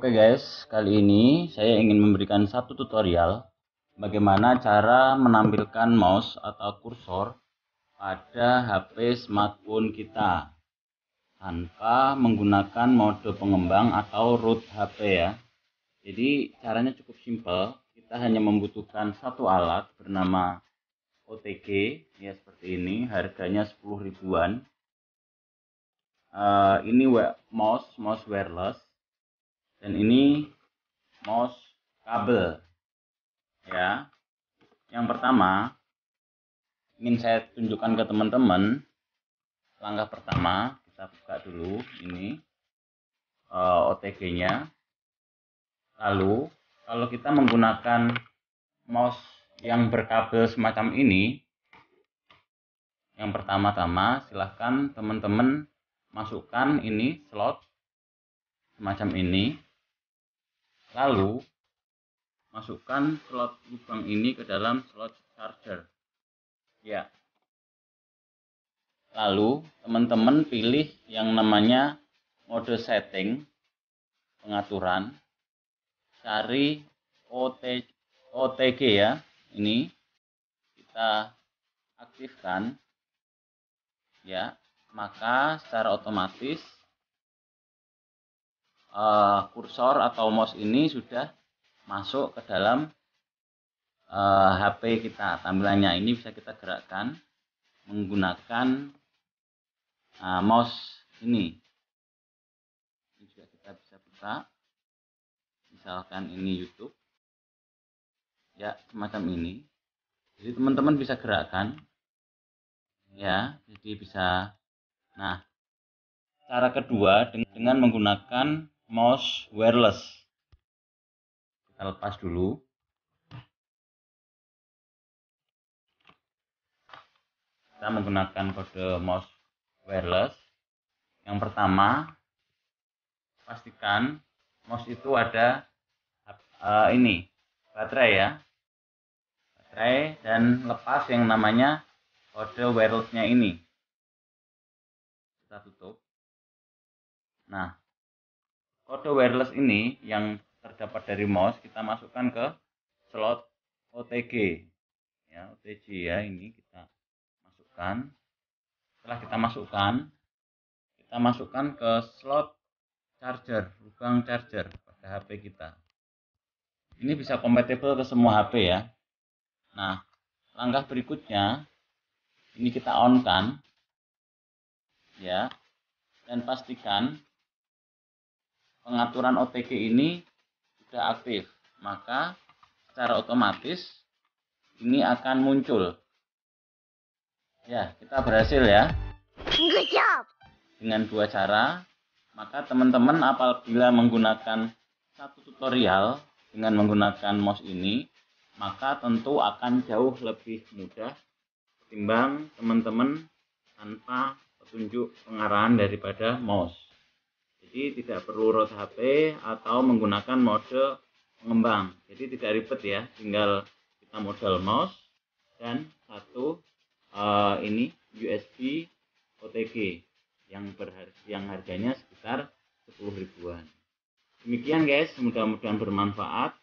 Oke guys, kali ini saya ingin memberikan satu tutorial bagaimana cara menampilkan mouse atau kursor pada HP smartphone kita tanpa menggunakan mode pengembang atau root HP ya. Jadi caranya cukup simpel, kita hanya membutuhkan satu alat bernama OTG ya seperti ini, harganya 10 ribuan. Uh, ini mouse, mouse wireless dan ini mouse kabel. Ya. Yang pertama ingin saya tunjukkan ke teman-teman langkah pertama kita buka dulu ini uh, eh, OTG nya lalu kalau kita menggunakan mouse yang berkabel semacam ini yang pertama-tama silahkan teman-teman masukkan ini slot semacam ini Lalu masukkan slot lubang ini ke dalam slot charger. Ya. Lalu teman-teman pilih yang namanya mode setting pengaturan. Cari OT, OTG ya. Ini kita aktifkan. Ya, maka secara otomatis uh, kursor atau mouse ini sudah masuk ke dalam uh, eh, HP kita. Tampilannya ini bisa kita gerakkan menggunakan uh, mouse ini. Ini juga kita bisa buka. Misalkan ini YouTube. Ya, semacam ini. Jadi teman-teman bisa gerakkan. Ya, jadi bisa Nah, cara kedua dengan menggunakan mouse wireless. Kita lepas dulu. Kita menggunakan kode mouse wireless. Yang pertama pastikan mouse itu ada uh, ini baterai ya. Baterai dan lepas yang namanya kode wirelessnya ini. Kita tutup. Nah kode wireless ini yang terdapat dari mouse kita masukkan ke slot OTG ya OTG ya ini kita masukkan. Setelah kita masukkan kita masukkan ke slot charger lubang charger pada HP kita. Ini bisa kompatibel ke semua HP ya. Nah langkah berikutnya ini kita on kan ya dan pastikan pengaturan OTG ini sudah aktif, maka secara otomatis ini akan muncul. Ya, kita berhasil ya. Good job. Dengan dua cara, maka teman-teman apabila menggunakan satu tutorial dengan menggunakan mouse ini, maka tentu akan jauh lebih mudah ketimbang teman-teman tanpa petunjuk pengarahan daripada mouse. Jadi tidak perlu root HP atau menggunakan mode pengembang. Jadi tidak ribet ya, tinggal kita modal mouse dan satu uh, ini USB OTG yang berharga yang harganya sekitar 10 ribuan. Demikian guys, mudah-mudahan bermanfaat.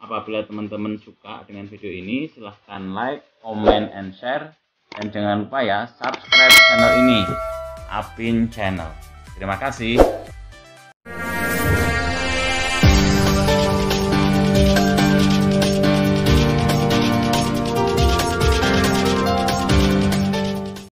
Apabila teman-teman suka dengan video ini, silahkan like, comment, and share. Dan jangan lupa ya, subscribe channel ini, Apin Channel. Terima kasih.